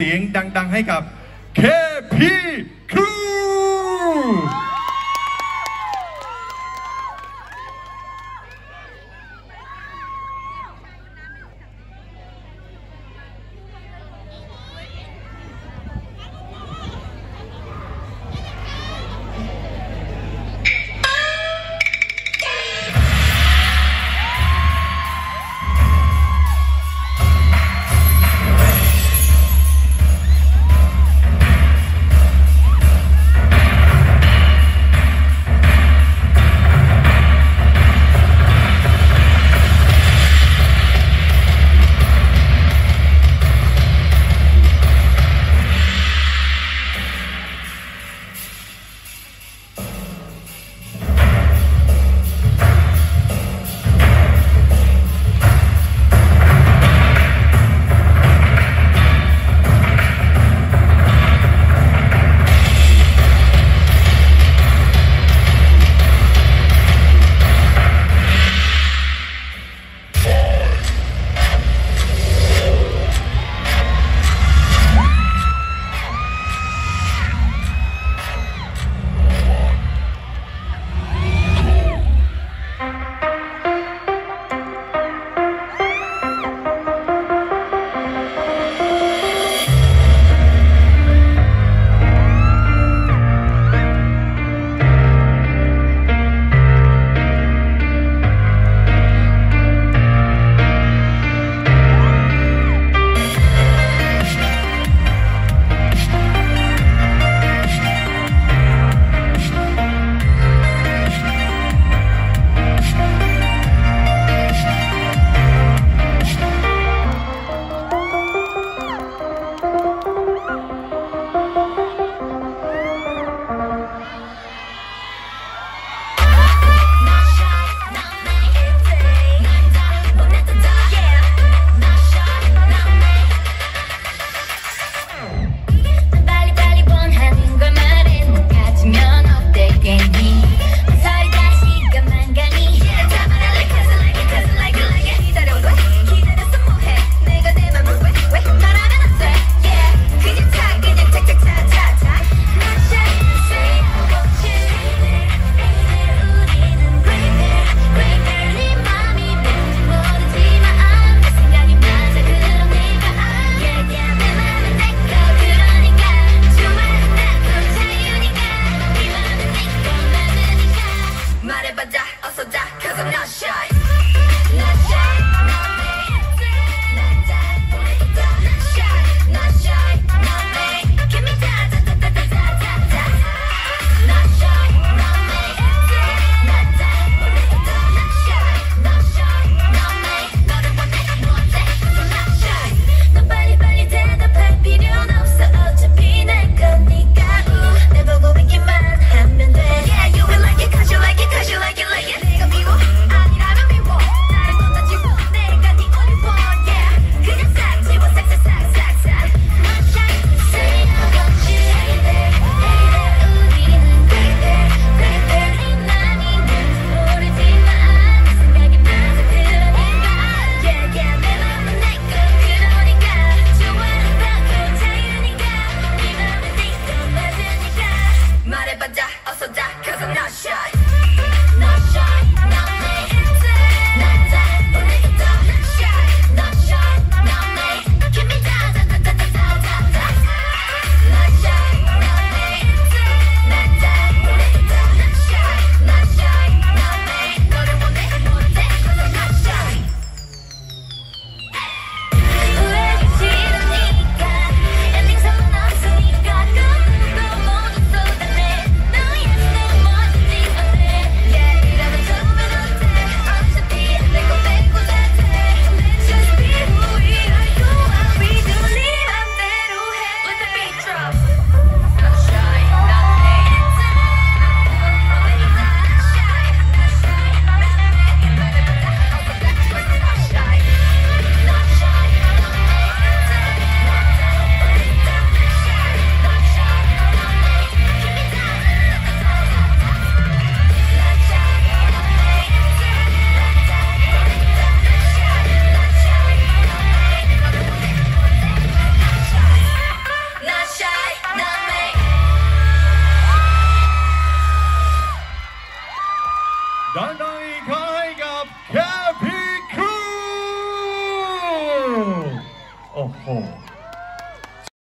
เสียงดัง ๆ ให้กับ KP Crew Dandani Kai Gap KP Crew! Oh, oh.